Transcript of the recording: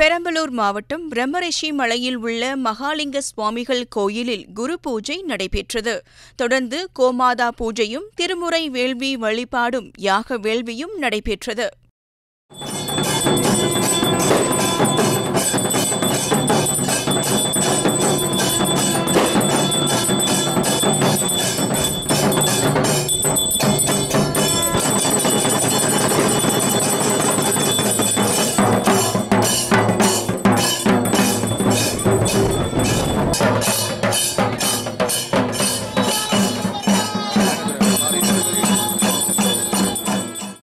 பெரம்பலூர் மாவட்டம் பிரம்மரிஷி மலையில் உள்ள மகாலிங்க சுவாமிகள் கோயிலில் குரு பூஜை நடைபெற்றது. தொடர்ந்து கோமாதா பூஜையும் திருமுறை வேள்வி வழிபாடும் யாக வேள்வியும் நடைபெற்றது.